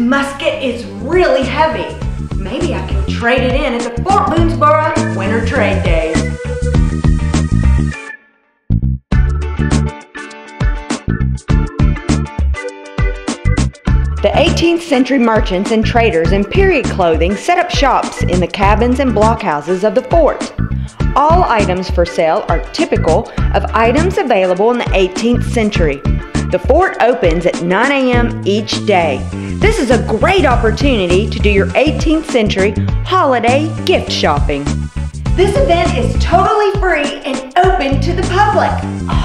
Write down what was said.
musket is really heavy. Maybe I can trade it in at the Fort Boonesborough Winter Trade Days. The 18th century merchants and traders in period clothing set up shops in the cabins and blockhouses of the fort. All items for sale are typical of items available in the 18th century. The fort opens at 9 a.m. each day. This is a great opportunity to do your 18th century holiday gift shopping. This event is totally free and open to the public.